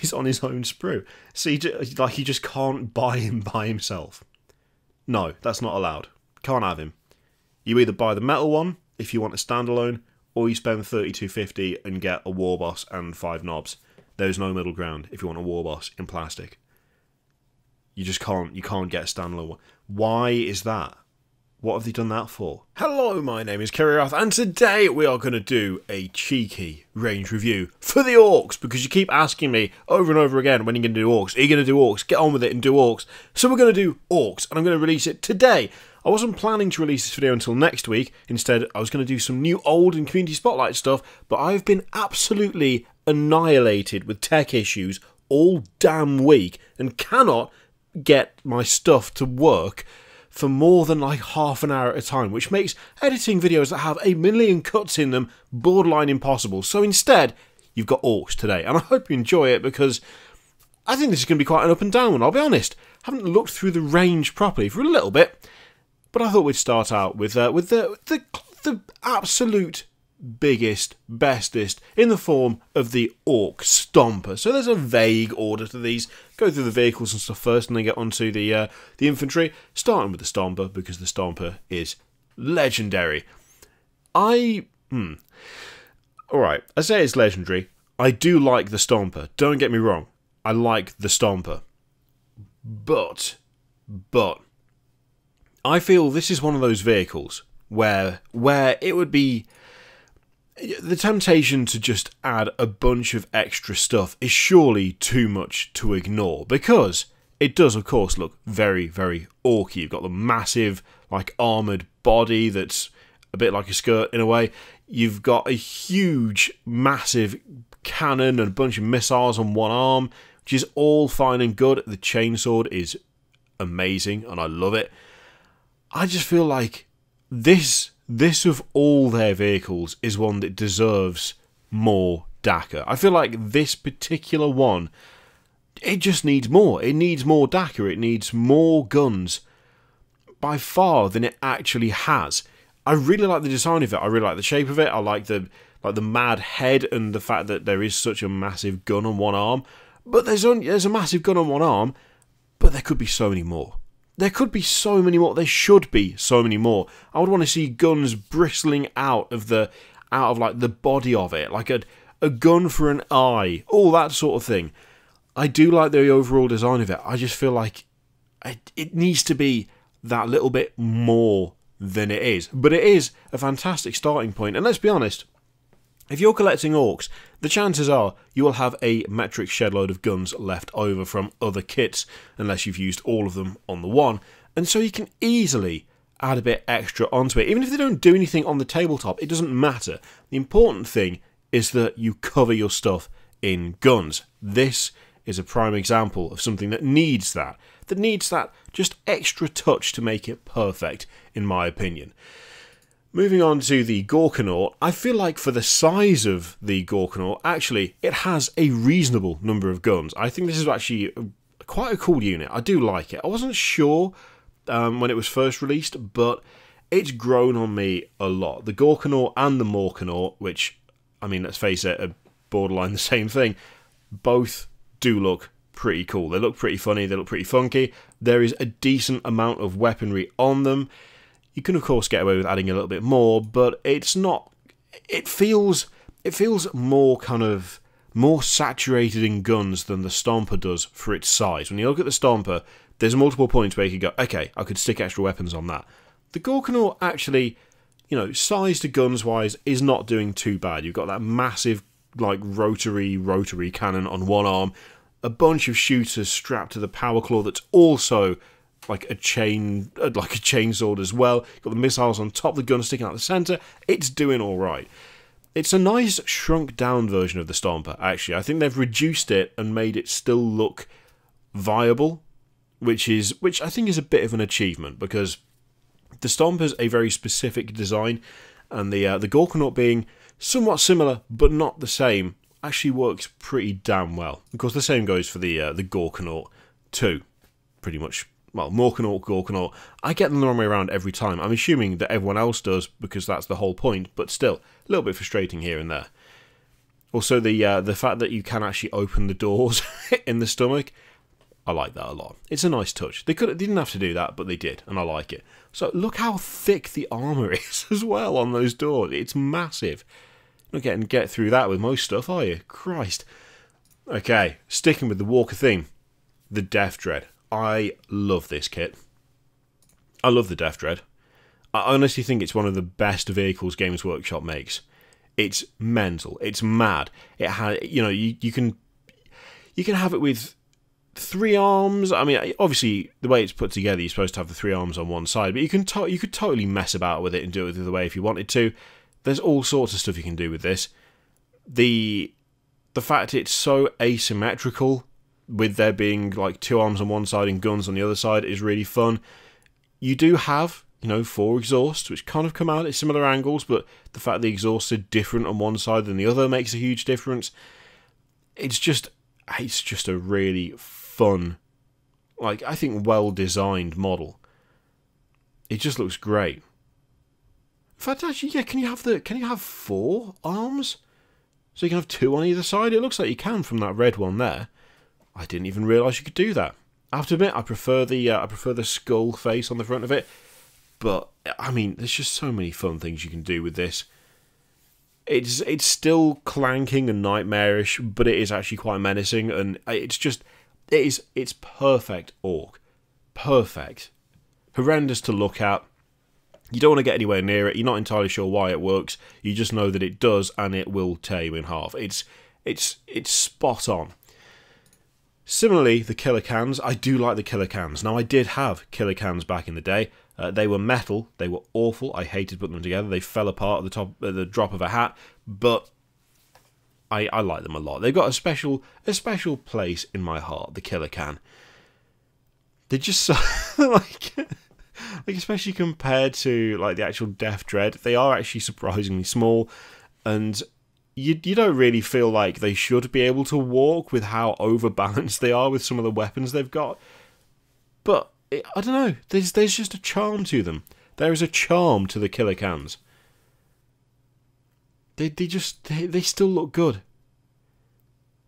he's on his own sprue. So you ju- like you just can't buy him by himself. No, that's not allowed. Can't have him. You either buy the metal one if you want a standalone, or you spend thirty two fifty and get a war boss and five Nobz. There's no middle ground if you want a war boss in plastic. You just can't. You can't get a standalone one. Why is that? What have they done that for? Hello, my name is Kirioth, and today we are going to do a cheeky range review for the Orks because you keep asking me over and over again when you're going to do Orks. Are you going to do Orks? Get on with it and do Orks. So we're going to do Orks, and I'm going to release it today. I wasn't planning to release this video until next week. Instead, I was going to do some new, old, and community spotlight stuff, but I've been absolutely annihilated with tech issues all damn week and cannot get my stuff to work for more than like half an hour at a time, which makes editing videos that have a million cuts in them borderline impossible. So instead, you've got Orks today, and I hope you enjoy it because I think this is going to be quite an up and down one. I'll be honest, I haven't looked through the range properly for a little bit, but I thought we'd start out with uh, with the the the absolute biggest, bestest in the form of the Ork Stomper. So there's a vague order to these. Go through the vehicles and stuff first, and then get onto the uh, the infantry. Starting with the Stomper because the Stomper is legendary. I hmm. All right, I say it's legendary. I do like the Stomper. Don't get me wrong. I like the Stomper, but but I feel this is one of those vehicles where where it would be the temptation to just add a bunch of extra stuff is surely too much to ignore because it does, of course, look very, very orky. You've got the massive, like, armoured body that's a bit like a skirt in a way. You've got a huge, massive cannon and a bunch of missiles on one arm, which is all fine and good. The chainsword is amazing and I love it. I just feel like this this of all their vehicles is one that deserves more Dakka. I feel like this particular one, it just needs more. It needs more Dakka. It needs more guns by far than it actually has. I really like the design of it. I really like the shape of it. I like the like the mad head and the fact that there is such a massive gun on one arm. But there's only there's a massive gun on one arm, but there could be so many more. There could be so many more. There should be so many more. I would want to see guns bristling out of the out of like the body of it, like a a gun for an eye, all that sort of thing. I do like the overall design of it. I just feel like it, it needs to be that little bit more than it is. But it is a fantastic starting point. And let's be honest, if you're collecting orks, the chances are you will have a metric shedload of guns left over from other kits, unless you've used all of them on the one, and so you can easily add a bit extra onto it. Even if they don't do anything on the tabletop, it doesn't matter. The important thing is that you cover your stuff in guns. This is a prime example of something that needs that, that needs that just extra touch to make it perfect, in my opinion. Moving on to the Gorkanaut, I feel like for the size of the Gorkanaut, actually, it has a reasonable number of guns. I think this is actually quite a cool unit. I do like it. I wasn't sure um, when it was first released, but it's grown on me a lot. The Gorkanaut and the Morkanaut, which, I mean, let's face it, are borderline the same thing, both do look pretty cool. They look pretty funny, they look pretty funky. There is a decent amount of weaponry on them you can of course get away with adding a little bit more, but it's not. It feels it feels more kind of more saturated in guns than the Stomper does for its size. When you look at the Stomper, there's multiple points where you could go, okay, I could stick extra weapons on that. The Gorkanaut actually, you know, size to guns wise, is not doing too bad. You've got that massive, like, rotary, rotary cannon on one arm, a bunch of shooters strapped to the power claw that's also like a chain, uh, like a chainsaw as well. Got the missiles on top, the gun sticking out the center. It's doing all right. It's a nice shrunk down version of the Stomper. Actually, I think they've reduced it and made it still look viable, which is which I think is a bit of an achievement because the Stomper's a very specific design, and the uh, the Gorkanaut being somewhat similar but not the same actually works pretty damn well. Of course, the same goes for the uh, the Gorkanaut too. Pretty much well, Morkanaut, Gorkanaut. I get them the wrong way around every time. I'm assuming that everyone else does because that's the whole point, but still, a little bit frustrating here and there. Also, the uh, the fact that you can actually open the doors in the stomach, I like that a lot. It's a nice touch. They could they didn't have to do that, but they did, and I like it. So look how thick the armor is as well on those doors. It's massive. You're not getting get through that with most stuff, are you? Christ. Okay, sticking with the Walker theme, the Deff Dread. I love this kit. I love the Deff Dread. I honestly think it's one of the best vehicles Games Workshop makes. It's mental. It's mad. It has, you know, you, you can you can have it with three arms. I mean, obviously the way it's put together, you're supposed to have the three arms on one side, but you can to- you could totally mess about with it and do it the other way if you wanted to. There's all sorts of stuff you can do with this. The the fact it's so asymmetrical, with there being like two arms on one side and guns on the other side, is really fun. You do have you know, four exhausts, which kind of come out at similar angles, but the fact the exhausts are different on one side than the other makes a huge difference. It's just, it's just a really fun, like I think well designed model. It just looks great. In fact, actually, yeah, can you have the can you have four arms? So you can have two on either side. It looks like you can from that red one there. I didn't even realise you could do that. I have to admit, I prefer the uh, I prefer the skull face on the front of it. But I mean, there's just so many fun things you can do with this. It's it's still clanking and nightmarish, but it is actually quite menacing, and it's just it is it's perfect ork, perfect, horrendous to look at. You don't want to get anywhere near it. You're not entirely sure why it works. You just know that it does, and it will tear you in half. It's it's it's spot on. Similarly, the Killa Kans. I do like the Killa Kans. Now, I did have Killa Kans back in the day. Uh, they were metal. They were awful. I hated putting them together. They fell apart at the top, at the drop of a hat. But I, I like them a lot. They've got a special, a special place in my heart. The Killa Kan. They're just so like, like especially compared to like the actual Deff Dread. They are actually surprisingly small, and you you don't really feel like they should be able to walk with how overbalanced they are with some of the weapons they've got. But I don't know. There's there's just a charm to them. There is a charm to the Killa Kans. They they just they, they still look good.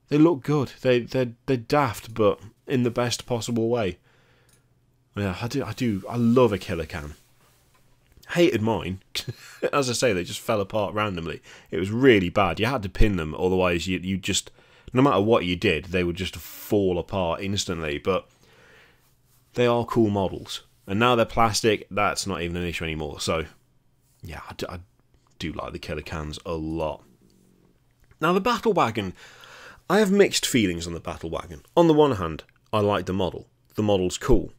They look good. They they they're daft, but in the best possible way. Yeah, I do I do I love a Killa Kan. Hated mine. As I say, they just fell apart randomly. It was really bad. You had to pin them, otherwise you you just no matter what you did, they would just fall apart instantly. But they are cool models. And now they're plastic, that's not even an issue anymore. So, yeah, I do, I do like the Killa Kans a lot. Now, the Battle Wagon, I have mixed feelings on the Battle Wagon. On the one hand, I like the model. The model's cool.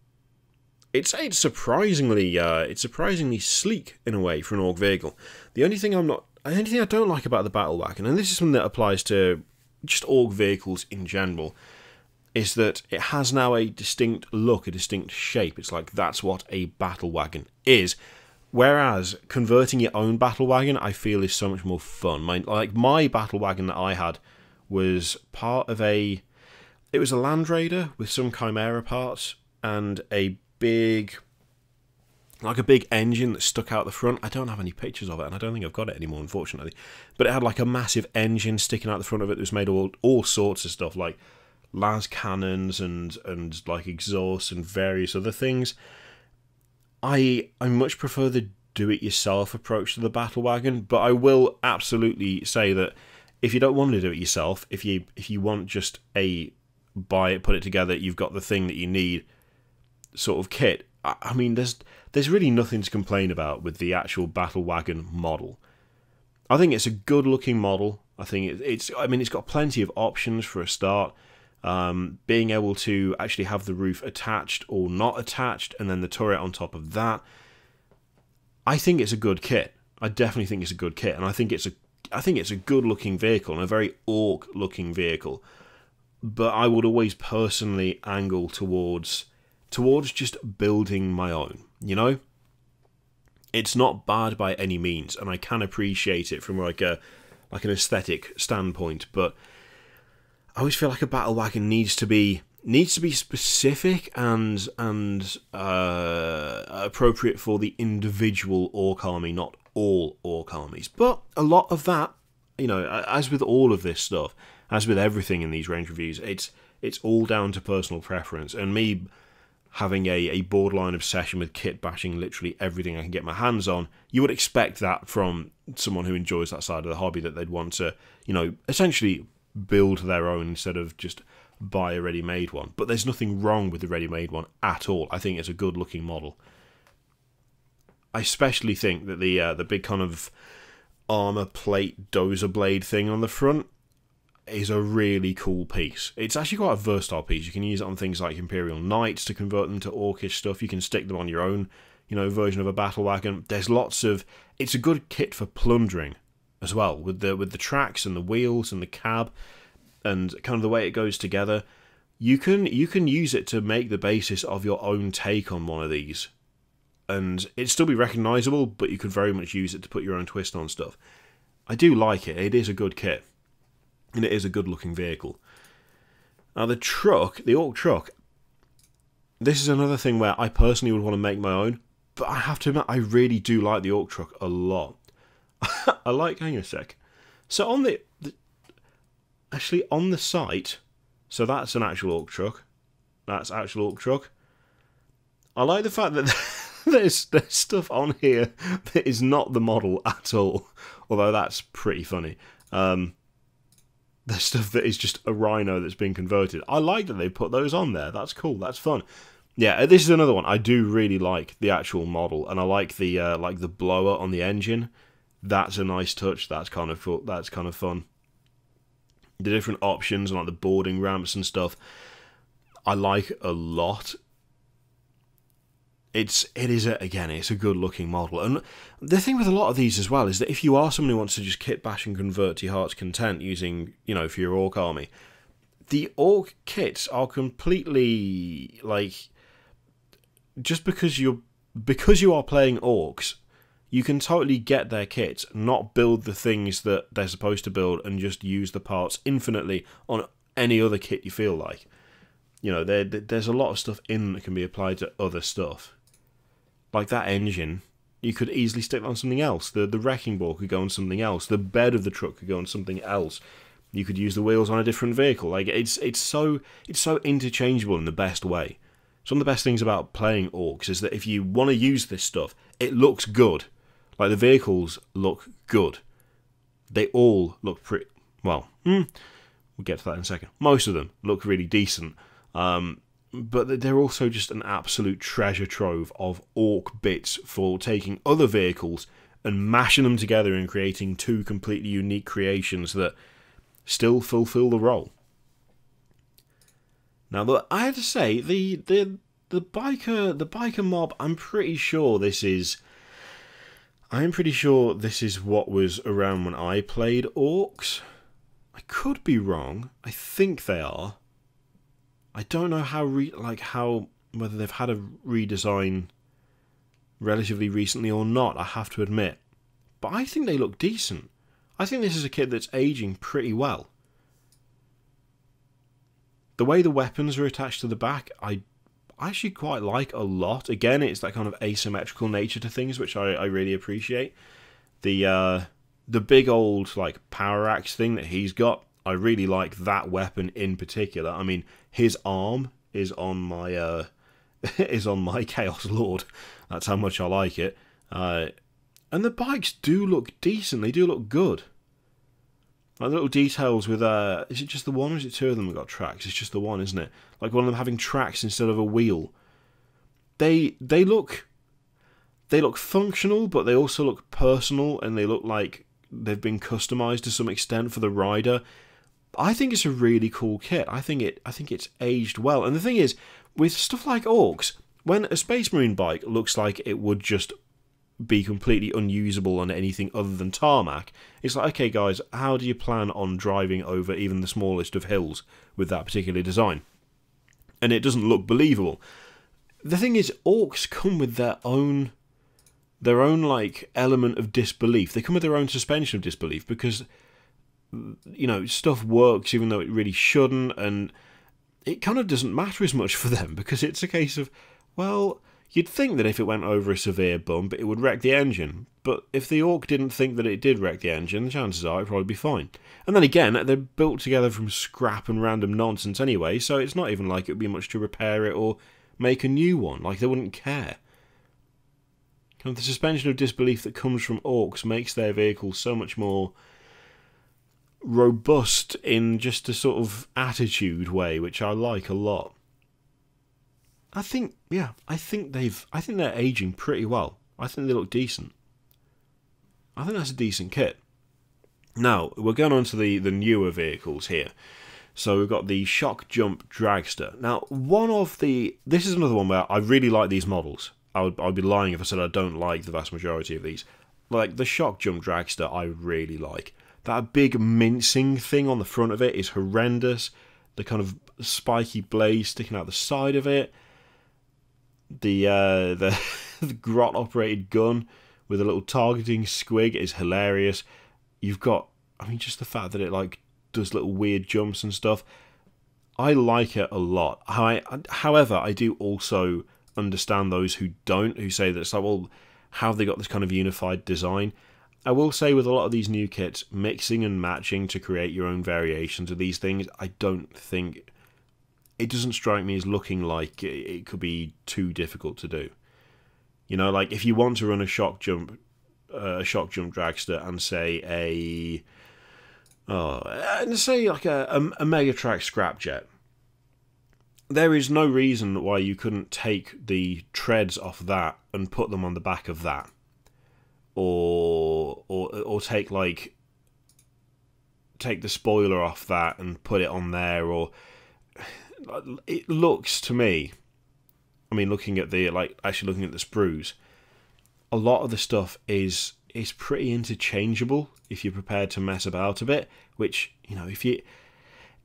It's it's surprisingly uh, it's surprisingly sleek in a way for an ork vehicle. The only thing I'm not the only thing I don't like about the battle wagon, and this is something that applies to just ork vehicles in general, is that it has now a distinct look, a distinct shape. It's like that's what a battle wagon is. Whereas converting your own battle wagon, I feel is so much more fun. My like my battle wagon that I had was part of a. It was a Land Raider with some Chimera parts and a big, like a big engine that stuck out the front. I don't have any pictures of it, and I don't think I've got it anymore, unfortunately. But it had like a massive engine sticking out the front of it that was made all, all sorts of stuff, like las cannons and and like exhausts and various other things. I I much prefer the do it yourself approach to the battle wagon, but I will absolutely say that if you don't want to do it yourself, if you if you want just a buy it, put it together, you've got the thing that you need sort of kit. I, mean, there's there's really nothing to complain about with the actual battle wagon model. I think it's a good looking model. I think it, it's I mean it's got plenty of options for a start. Um, being able to actually have the roof attached or not attached, and then the turret on top of that. I think it's a good kit. I definitely think it's a good kit, and I think it's a I think it's a good looking vehicle and a very ork looking vehicle. But I would always personally angle towards towards just building my own. You know, it's not bad by any means, and I can appreciate it from like a like an aesthetic standpoint, but I always feel like a battle wagon needs to be needs to be specific and and uh, appropriate for the individual ork army, not all ork armies. But a lot of that you know, as with all of this stuff, as with everything in these range reviews, it's it's all down to personal preference. And me having a, a borderline obsession with kit bashing literally everything I can get my hands on, you would expect that from someone who enjoys that side of the hobby that they'd want to, you know, essentially build their own instead of just buy a ready made one. But there's nothing wrong with the ready made one at all. I think it's a good looking model. I especially think that the uh, the big kind of armor plate dozer blade thing on the front is a really cool piece. It's actually quite a versatile piece. You can use it on things like Imperial Knights to convert them to Orkish stuff. You can stick them on your own, you know, version of a battle wagon. There's lots of. It's a good kit for plundering as well, with the with the tracks and the wheels and the cab, and kind of the way it goes together. You can you can use it to make the basis of your own take on one of these, and it'd still be recognisable, but you could very much use it to put your own twist on stuff. I do like it. It is a good kit and it is a good looking vehicle. Now, the truck, the Ork truck, this is another thing where I personally would want to make my own, but I have to admit, I really do like the Ork truck a lot. I like, hang on a sec. So, on the, the, actually, on the site, so that's an actual Ork truck. That's actual Ork truck. I like the fact that there's, there's stuff on here that is not the model at all, although that's pretty funny. Um, the stuff that is just a rhino that's been converted. I like that they put those on there. That's cool. That's fun. Yeah, this is another one. I do really like the actual model, and I like the uh, like the blower on the engine. That's a nice touch. That's kind of that's kind of fun. The different options like the boarding ramps and stuff, I like a lot it's it is a, again it's a good looking model. And the thing with a lot of these as well is that if you are someone who wants to just kit bash and convert to your heart's content using you know for your ork army the ork kits are completely like just because you're because you are playing orks you can totally get their kits not build the things that they're supposed to build and just use the parts infinitely on any other kit you feel like. You know there there's a lot of stuff in that can be applied to other stuff like that engine, you could easily stick on something else. The the wrecking ball could go on something else. The bed of the truck could go on something else. You could use the wheels on a different vehicle. Like it's it's so it's so interchangeable in the best way. So one of the best things about playing orks is that if you want to use this stuff, it looks good. Like the vehicles look good. They all look pretty well. Mm, we'll get to that in a second. Most of them look really decent. Um, but they're also just an absolute treasure trove of ork bits for taking other vehicles and mashing them together and creating two completely unique creations that still fulfill the role. Now, I have to say the the the biker the biker mob. I'm pretty sure this is. I'm pretty sure this is what was around when I played orks. I could be wrong. I think they are. I don't know how re- like how whether they've had a redesign relatively recently or not. I have to admit, but I think they look decent. I think this is a kit that's aging pretty well. The way the weapons are attached to the back, I actually quite like a lot. Again, it's that kind of asymmetrical nature to things, which I, I really appreciate. The uh, the big old like power axe thing that he's got, I really like that weapon in particular. I mean, his arm is on my uh, is on my Chaos Lord. That's how much I like it. Uh, and the bikes do look decent. They do look good. Like little details with uh, is it just the one or is it two of them that got tracks? It's just the one, isn't it? Like one of them having tracks instead of a wheel. They they look they look functional, but they also look personal, and they look like they've been customized to some extent for the rider. I think it's a really cool kit. I think it I think it's aged well. And the thing is, with stuff like Orks, when a Space Marine bike looks like it would just be completely unusable on anything other than tarmac, it's like, okay, guys, how do you plan on driving over even the smallest of hills with that particular design? And it doesn't look believable. The thing is, orks come with their own their own like element of disbelief. They come with their own suspension of disbelief because you know, stuff works even though it really shouldn't, and it kind of doesn't matter as much for them because it's a case of, well, You'd think that if it went over a severe bump, it would wreck the engine, but if the Ork didn't think that it did wreck the engine, the chances are it'd probably be fine. And then again, they're built together from scrap and random nonsense anyway, so it's not even like it would be much to repair it or make a new one. Like, they wouldn't care. The suspension of disbelief that comes from Orks makes their vehicles so much more robust in just a sort of attitude way, which I like a lot. I think, yeah, I think they've, I think they're aging pretty well. I think they look decent. I think that's a decent kit. Now, we're going on to the, the newer vehicles here. So we've got the Shokkjump Dragsta. Now, one of the... This is another one where I really like these models. I would, I'd be lying if I said I don't like the vast majority of these. Like, the Shokkjump Dragsta, I really like. That big mincing thing on the front of it is horrendous. The kind of spiky blade sticking out the side of it. The, uh, the, the grot-operated gun with a little targeting squig is hilarious. You've got, I mean, just the fact that it like does little weird jumps and stuff. I like it a lot. I, however, I do also understand those who don't, who say that it's like, well, how have they got this kind of unified design? I will say with a lot of these new kits, mixing and matching to create your own variations of these things, I don't think it doesn't strike me as looking like it could be too difficult to do. You know, like if you want to run a shock jump, uh, a Shokkjump Dragsta, and say a, oh, and say like a, a, a Megatrakk Scrapjet, there is no reason why you couldn't take the treads off that and put them on the back of that, or or or take like take the spoiler off that and put it on there, or it looks to me I mean, looking at the like actually looking at the sprues, a lot of the stuff is is pretty interchangeable if you're prepared to mess about a bit. Which you know, if you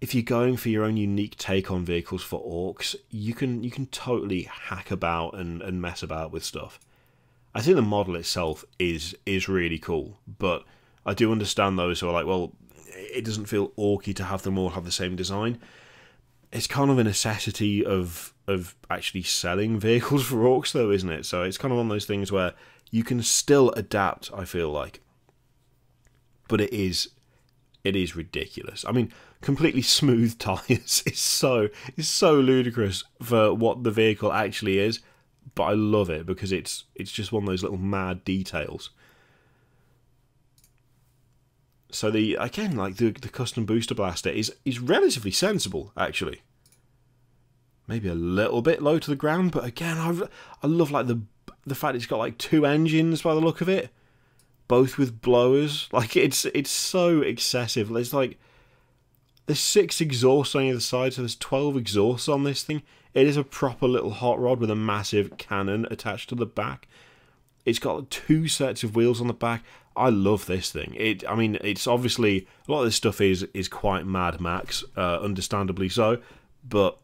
if you're going for your own unique take on vehicles for orks you can you can totally hack about and, and mess about with stuff. I think the model itself is is really cool, but I do understand those who are like, well, it doesn't feel orky to have them all have the same design. It's kind of a necessity of of actually selling vehicles for orks though isn't it? So it's kind of one of those things where you can still adapt i feel like. But it is it is ridiculous. I mean completely smooth tires is so is so ludicrous for what the vehicle actually is but i love it because it's it's just one of those little mad details so the again, like the the Kustom Boosta-Blasta is is relatively sensible actually. Maybe a little bit low to the ground, but again, I I love like the the fact it's got like two engines by the look of it, both with blowers. Like it's it's so excessive. There's like there's six exhausts on either side, so there's twelve exhausts on this thing. It is a proper little hot rod with a massive cannon attached to the back. It's got two sets of wheels on the back. I love this thing. It, I mean, it's obviously a lot of this stuff is is quite Mad Max, uh, understandably so, but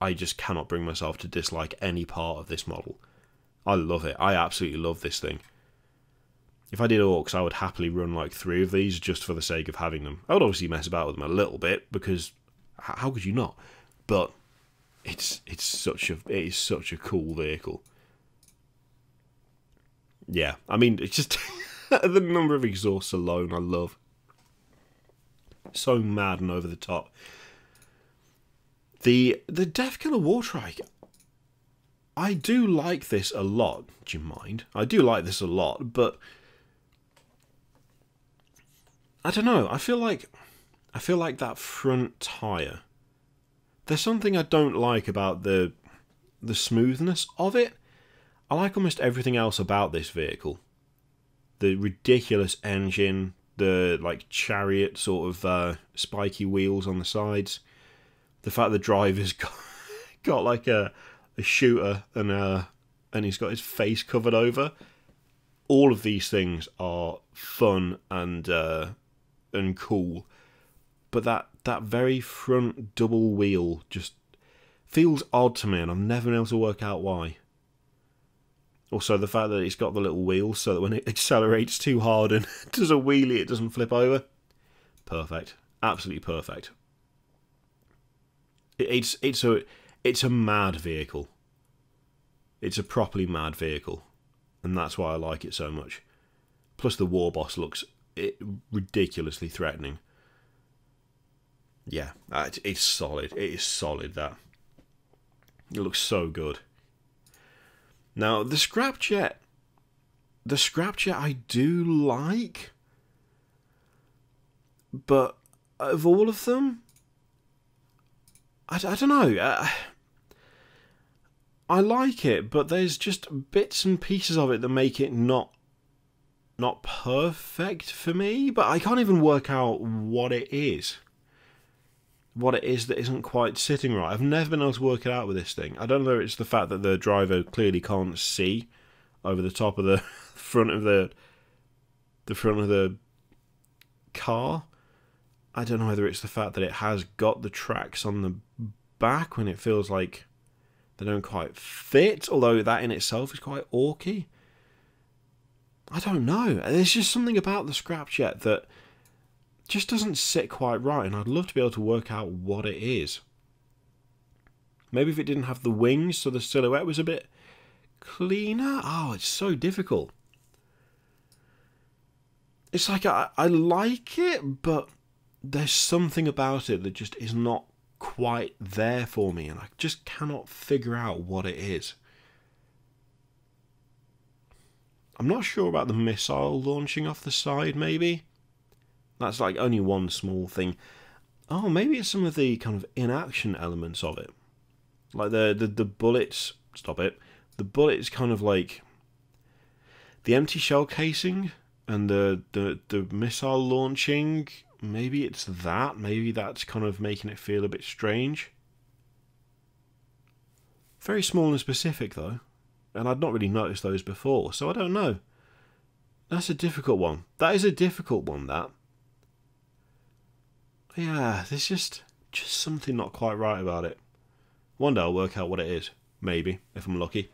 I just cannot bring myself to dislike any part of this model. I love it. I absolutely love this thing. If I did orks, I would happily run like three of these just for the sake of having them. I would obviously mess about with them a little bit because how could you not? But it's it's such a it is such a cool vehicle. Yeah, I mean it's just. the number of exhausts alone, I love. So mad and over the top. The the Deffkilla Wartrike. I do like this a lot. Do you mind? I do like this a lot, but I don't know. I feel like I feel like that front tire. There's something I don't like about the the smoothness of it. I like almost everything else about this vehicle the ridiculous engine, the like chariot sort of uh, spiky wheels on the sides, the fact the driver's got, got like a, a shooter and a, and he's got his face covered over. All of these things are fun and uh, and cool, but that that very front double wheel just feels odd to me, and I've never been able to work out why. Also, the fact that it's got the little wheels so that when it accelerates too hard and does a wheelie, it doesn't flip over. Perfect. Absolutely perfect. It's it's a it's a mad vehicle. It's a properly mad vehicle, and that's why I like it so much. Plus, the war boss looks it, ridiculously threatening. Yeah, it's solid. It is solid. That it looks so good. Now the scrapjet, the scrapjet I do like, but of all of them, I, I don't know. Uh, I like it, but there's just bits and pieces of it that make it not not perfect for me. But I can't even work out what it is. What it is that isn't quite sitting right. I've never been able to work it out with this thing. I don't know whether it's the fact that the driver clearly can't see over the top of the front of the the front of the car. I don't know whether it's the fact that it has got the tracks on the back when it feels like they don't quite fit, although that in itself is quite orky. I don't know. There's just something about the scrapjet that just doesn't sit quite right, and I'd love to be able to work out what it is. Maybe if it didn't have the wings, so the silhouette was a bit cleaner. Oh, it's so difficult. It's like I, I like it, but there's something about it that just is not quite there for me, and I just cannot figure out what it is. I'm not sure about the missile launching off the side, maybe. That's like only one small thing. Oh, maybe it's some of the kind of inaction elements of it. Like the, the, the bullets. Stop it. The bullets kind of like. The empty shell casing and the, the, the missile launching maybe it's that. Maybe that's kind of making it feel a bit strange. Very small and specific, though. And I'd not really noticed those before, so I don't know. That's a difficult one. That is a difficult one, that. Yeah, there's just just something not quite right about it. One day I'll work out what it is. Maybe, if I'm lucky.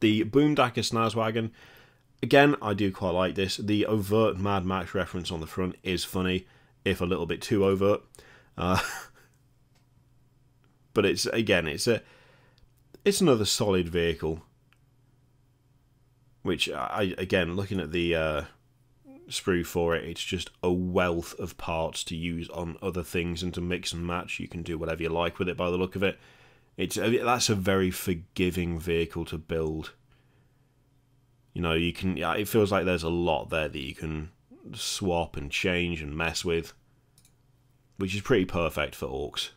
The Boomdakka Snazzwagon Again, I do quite like this. The overt Mad Max reference on the front is funny, if a little bit too overt. Uh, but it's again, it's a it's another solid vehicle. Which I again, looking at the uh, sprue for it, it's just a wealth of parts to use on other things and to mix and match. You can do whatever you like with it by the look of it. It's uh, that's a very forgiving vehicle to build you know, you can. It feels like there's a lot there that you can swap and change and mess with, which is pretty perfect for orks.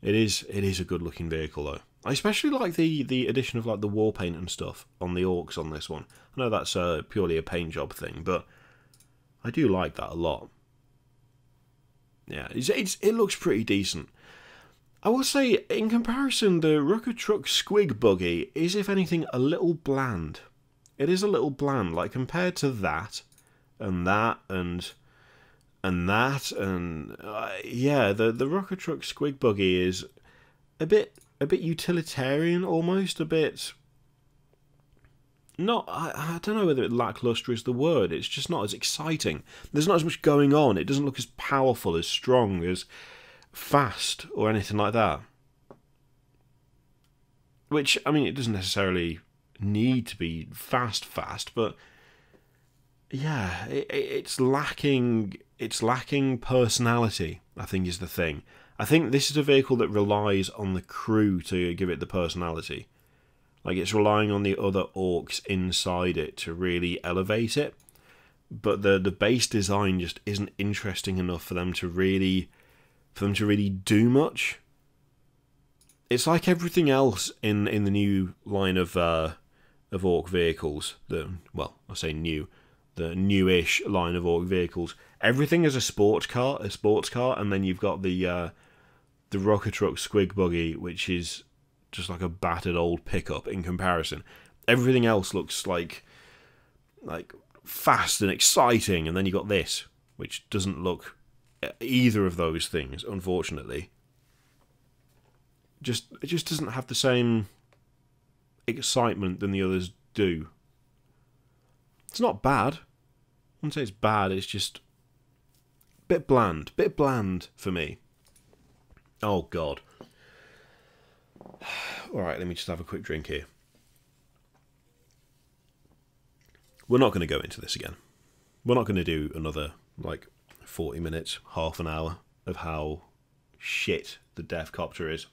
It is. It is a good looking vehicle though. I especially like the the addition of like the war paint and stuff on the orks on this one. I know that's uh, purely a paint job thing, but I do like that a lot. Yeah, it's, it's it looks pretty decent. I will say, in comparison, the Rukkatrukk Squigbuggy is, if anything, a little bland. It is a little bland, like compared to that, and that, and and that, and uh, yeah, the the Rukkatrukk Squigbuggy is a bit a bit utilitarian, almost a bit. Not, I, I don't know whether it lackluster is the word. It's just not as exciting. There's not as much going on. It doesn't look as powerful, as strong as fast or anything like that. Which, I mean, it doesn't necessarily need to be fast, fast, but yeah, it, it's lacking. It's lacking personality. I think is the thing. I think this is a vehicle that relies on the crew to give it the personality. Like it's relying on the other orks inside it to really elevate it. But the the base design just isn't interesting enough for them to really for them to really do much. It's like everything else in in the new line of uh, of Ork vehicles. The well, I say new, the newish line of Ork vehicles. Everything is a sports car, a sports car, and then you've got the uh, the Rukkatrukk Squigbuggy, which is just like a battered old pickup in comparison. Everything else looks like like fast and exciting, and then you got this, which doesn't look uh, either of those things, unfortunately. Just it just doesn't have the same excitement than the others do. It's not bad. I wouldn't say it's bad, it's just a bit bland. bit bland for me. Oh god. All right, let me just have a quick drink here. We're not going to go into this again. We're not going to do another like 40 minutes, half an hour of how shit the Deffcopter is,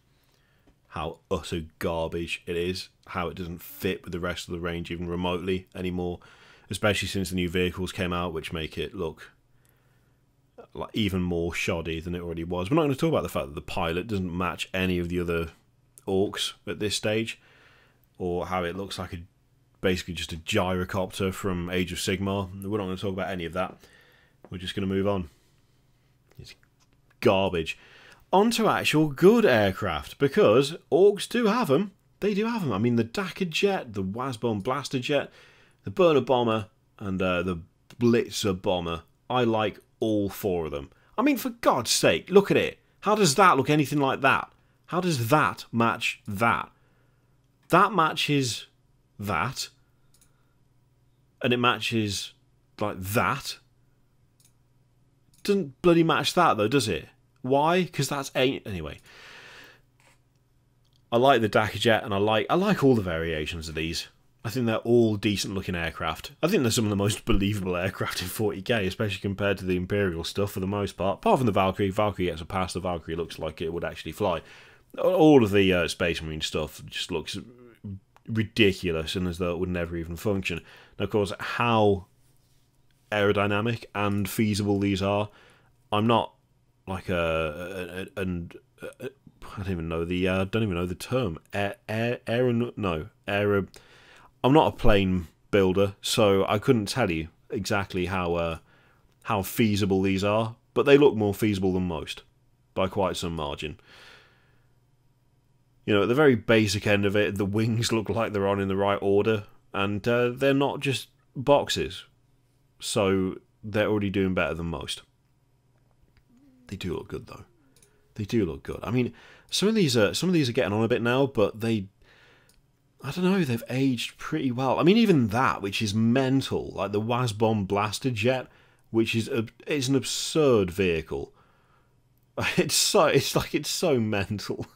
how utter garbage it is, how it doesn't fit with the rest of the range even remotely anymore, especially since the new vehicles came out, which make it look like even more shoddy than it already was. We're not going to talk about the fact that the pilot doesn't match any of the other orks at this stage, or how it looks like a basically just a gyrocopter from Age of Sigmar. We're not going to talk about any of that. We're just going to move on. It's garbage. Onto actual good aircraft, because orks do have them. They do have them. I mean, the Dakka jet, the Wazbom Blastajet, the Burna-bommer, and uh, the Blitza-bommer. I like all four of them. I mean, for God's sake, look at it. How does that look anything like that? How does that match that? That matches that. And it matches like that. Doesn't bloody match that though, does it? Why? Because that's a anyway. I like the Dakka jet and I like I like all the variations of these. I think they're all decent looking aircraft. I think they're some of the most believable aircraft in 40k, especially compared to the Imperial stuff for the most part. Apart from the Valkyrie, Valkyrie gets a pass. The Valkyrie looks like it would actually fly. All of the uh, Space Marine stuff just looks ridiculous and as though it would never even function. Now, of course, how aerodynamic and feasible these are, I'm not like a, a, and I don't even know the uh, don't even know the term air air no air I'm not a plane builder, so I couldn't tell you exactly how uh, how feasible these are, but they look more feasible than most by quite some margin. You know, at the very basic end of it, the wings look like they're on in the right order, and uh, they're not just boxes, so they're already doing better than most. They do look good though. They do look good. I mean, some of these are some of these are getting on a bit now, but they I don't know, they've aged pretty well. I mean, even that, which is mental, like the Wazbom Blastajet, which is a, it's an absurd vehicle. It's so it's like it's so mental.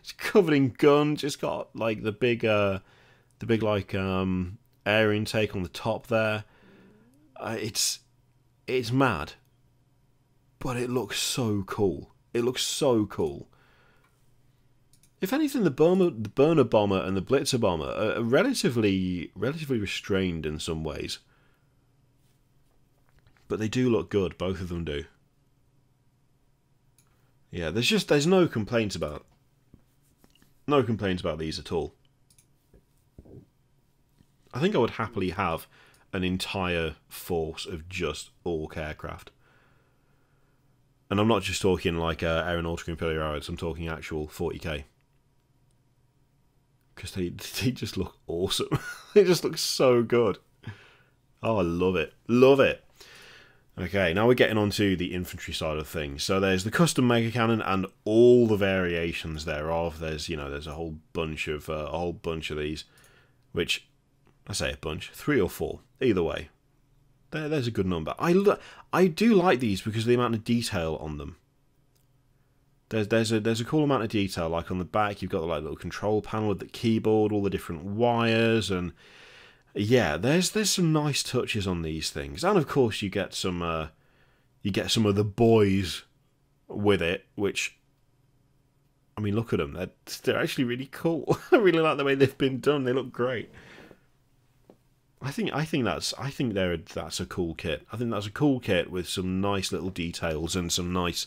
It's covered in guns. It's got like the big, uh, the big like um, air intake on the top there. Uh, it's it's mad, but it looks so cool. It looks so cool. If anything, the, bomber, the Burna-bommer and the Blitza-bommer are relatively relatively restrained in some ways, but they do look good. Both of them do. Yeah, there's just there's no complaints about no complaints about these at all. I think I would happily have an entire force of just ork aircraft. And I'm not just talking like uh, Aeronautica Imperialis, I'm talking actual 40k because they they just look awesome. they just look so good. Oh, I love it, love it. Okay, now we're getting on to the infantry side of things. So there's the Kustom Mega-kannon and all the variations thereof. There's you know there's a whole bunch of uh, a whole bunch of these, which I say a bunch, three or four, either way. There, there's a good number. I I do like these because of the amount of detail on them. There's there's a there's a cool amount of detail. Like on the back, you've got the like little control panel with the keyboard, all the different wires, and yeah, there's there's some nice touches on these things. And of course, you get some uh, you get some of the boys with it, which I mean, look at them. They're they're actually really cool. I really like the way they've been done. They look great. I think I think that's I think they're that's a cool kit. I think that's a cool kit with some nice little details and some nice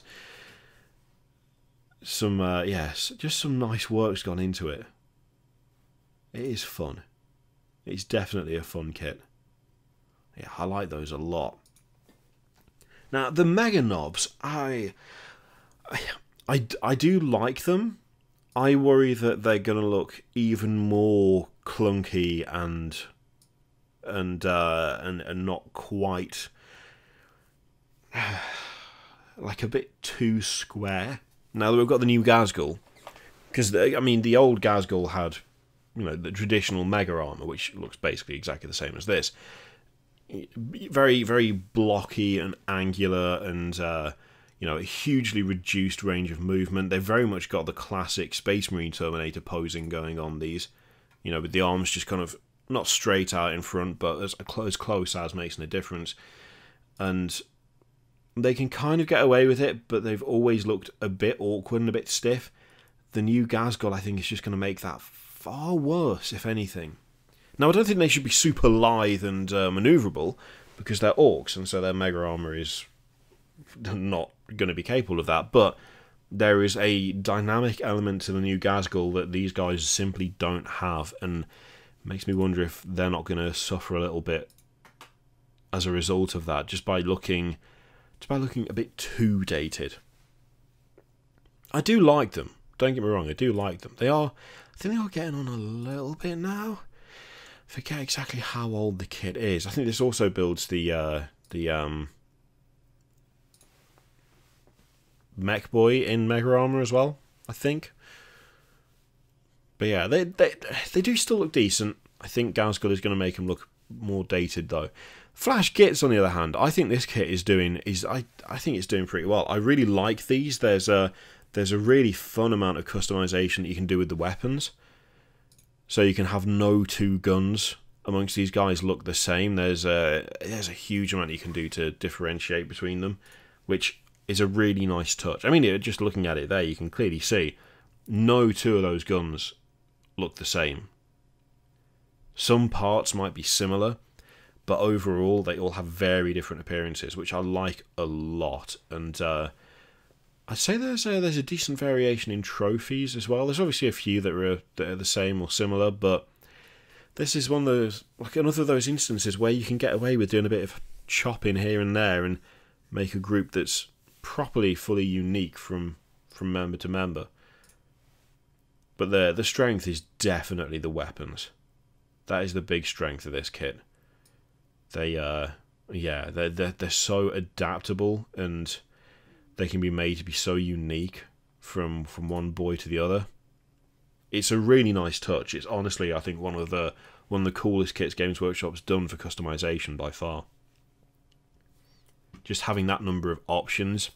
some uh, yes, just some nice work's gone into it. It is fun. It's definitely a fun kit. Yeah, I like those a lot. Now the Meganobz, I, I, I do like them. I worry that they're going to look even more clunky and and uh, and and not quite like a bit too square now that we've got the new Ghazghkull, because I mean the old Ghazghkull had, you know, the traditional mega armor, which looks basically exactly the same as this. Very very blocky and angular, and uh, you know, a hugely reduced range of movement. They've very much got the classic Space Marine Terminator posing going on these, you know, with the arms just kind of not straight out in front, but as, close as making a difference. And they can kind of get away with it, but they've always looked a bit awkward and a bit stiff. The new Ghazghkull, I think, is just going to make that far worse, if anything. Now, I don't think they should be super lithe and uh, maneuverable, because they're orks, and so their mega armor is not going to be capable of that. But there is a dynamic element to the new Ghazghkull that these guys simply don't have, and makes me wonder if they're not going to suffer a little bit as a result of that, just by looking, just by looking a bit too dated. I do like them. Don't get me wrong, I do like them. They are, I think they are getting on a little bit now forget exactly how old the kit is. I think this also builds the uh, the um, Mek boy in Mega Armor as well. I think. But yeah, they they they do still look decent. I think Ghazghkull is going to make them look more dated though. Flash Gitz, on the other hand, I think this kit is doing is I I think it's doing pretty well. I really like these. There's a there's a really fun amount of customization that you can do with the weapons. So you can have no two guns amongst these guys look the same. There's a there's a huge amount you can do to differentiate between them, which is a really nice touch. I mean, just looking at it there, you can clearly see no two of those guns look the same. Some parts might be similar, but overall they all have very different appearances, which I like a lot. And uh, I'd say there's a, there's a decent variation in trophies as well. There's obviously a few that are that are the same or similar, but this is one of those like another of those instances where you can get away with doing a bit of chopping here and there and make a group that's properly fully unique from from member to member. But the the strength is definitely the weapons. That is the big strength of this kit. They uh yeah, they're they're, they're so adaptable and they can be made to be so unique from from one boy to the other. It's a really nice touch. It's honestly, I think, one of the one of the coolest kits Games Workshop's done for customization by far. Just having that number of options.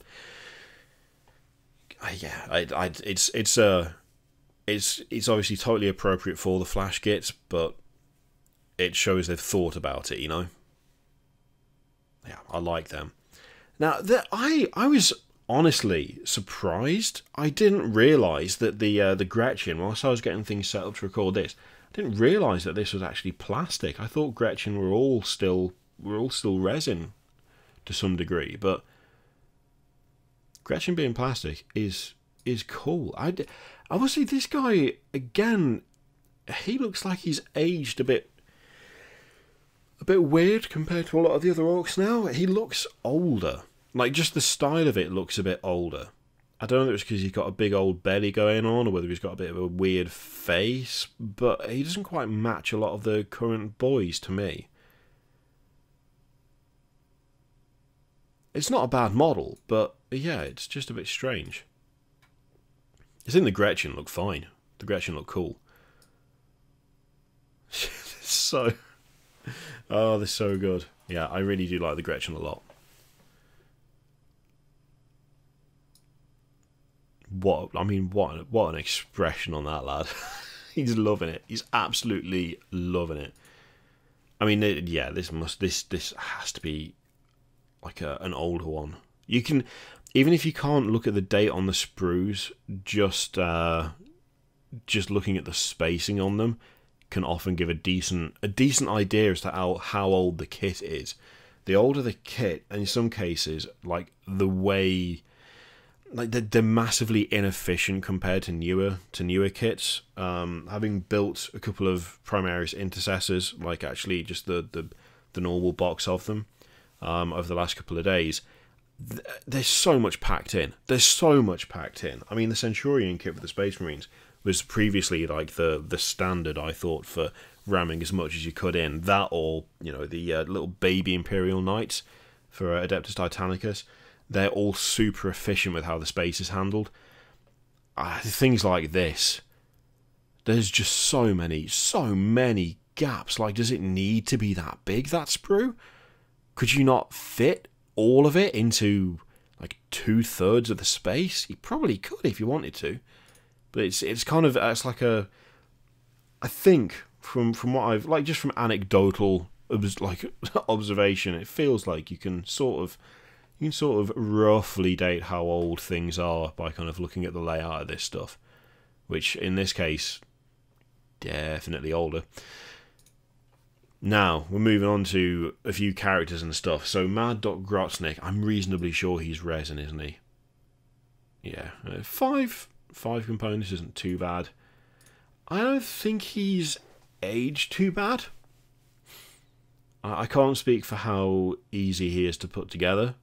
Uh, yeah, I, I, it's it's a uh, it's it's obviously totally appropriate for the Flash Gitz, but it shows they've thought about it. You know. Yeah, I like them. Now, the, I I was honestly surprised. I didn't realise that the uh, the Gretchin, whilst I was getting things set up to record this, I didn't realise that this was actually plastic. I thought Gretchin were all still were all still resin to some degree, but Gretchin being plastic is is cool. I say this guy again. He looks like he's aged a bit a bit weird compared to a lot of the other orks now. He looks older like just the style of it looks a bit older. I don't know if it's because he's got a big old belly going on or whether he's got a bit of a weird face, but he doesn't quite match a lot of the current boys to me. It's not a bad model, but yeah, it's just a bit strange. I think the Gretchin look fine. The Gretchin look cool. so, oh, they're so good. Yeah, I really do like the Gretchin a lot. what I mean, what what an expression on that lad. He's loving it. He's absolutely loving it. I mean, yeah, this must this this has to be like a, an older one. You can even if you can't look at the date on the sprues, just uh, just looking at the spacing on them can often give a decent a decent idea as to how how old the kit is. The older the kit, and in some cases, like the way like they're, they're massively inefficient compared to newer to newer kits. Um, having built a couple of Primaris intercessors, like actually just the the, the normal box of them, um, over the last couple of days, th- there's so much packed in. There's so much packed in. I mean, the Centurion kit for the Space Marines was previously like the the standard I thought for ramming as much as you could in. That or you know the uh, little baby Imperial Knights for uh, Adeptus Titanicus they're all super efficient with how the space is handled. Uh, things like this, there's just so many, so many gaps. Like, does it need to be that big, that sprue? Could you not fit all of it into like two thirds of the space. You probably could if you wanted to, but it's it's kind of it's like a. I think from from what I've like just from anecdotal like observation, it feels like you can sort of you can sort of roughly date how old things are by kind of looking at the layout of this stuff, which in this case, definitely older. Now, we're moving on to a few characters and stuff. So, Mad Doc Grotznik, I'm reasonably sure he's resin, isn't he? Yeah, uh, five five components isn't too bad. I don't think he's aged too bad. I can't speak for how easy he is to put together,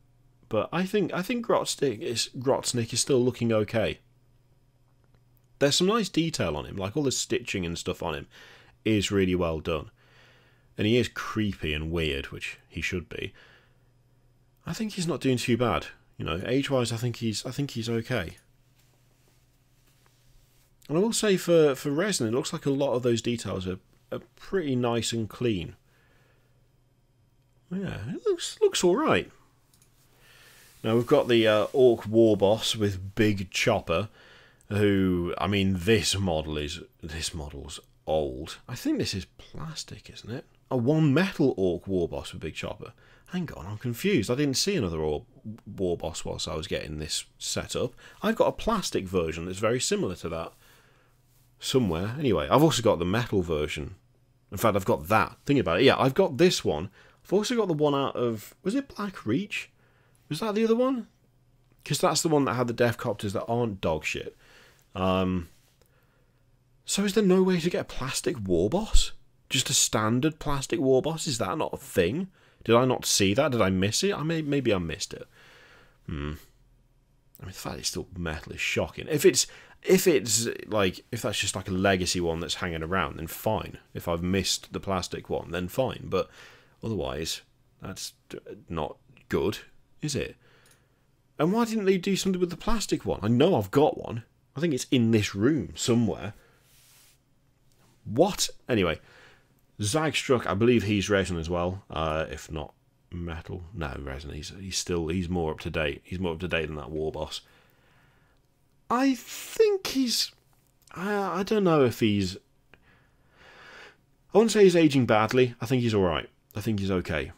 but I think I think Grotznik is Grotznik is still looking okay. There's some nice detail on him, like all the stitching and stuff on him is really well done. And he is creepy and weird, which he should be. I think he's not doing too bad. You know, age wise I think he's I think he's okay. And I will say for, for resin, it looks like a lot of those details are, are pretty nice and clean. Yeah, it looks looks all right. Now we've got the uh, Ork War Boss with Big Chopper, who I mean this model is this model's old. I think this is plastic, isn't it? A one metal Ork War Boss with Big Chopper. Hang on, I'm confused. I didn't see another Ork War Boss whilst I was getting this set up. I've got a plastic version that's very similar to that somewhere. Anyway, I've also got the metal version. In fact, I've got that. Think about it. Yeah, I've got this one I've also got the one out of was it Black Reach? Was that the other one? Because that's the one that had the Deffkoptas that aren't dog shit. Um, so is there no way to get a plastic war boss? Just a standard plastic war boss? Is that not a thing? Did I not see that? Did I miss it? I may maybe I missed it. Hmm. I mean, the fact it's still metal is shocking. If it's if it's like if that's just like a legacy one that's hanging around, then fine. If I've missed the plastic one, then fine. But Otherwise, that's not good, is it? And why didn't they do something with the plastic one? I know I've got one. I think it's in this room somewhere. What? Anyway, Zagstruk, I believe he's resin as well, uh, if not metal. No, resin. He's he's still he's more up to date. He's more up to date than that war boss. I think he's. I I don't know if he's. I wouldn't say he's aging badly. I think he's all right. I think he's okay.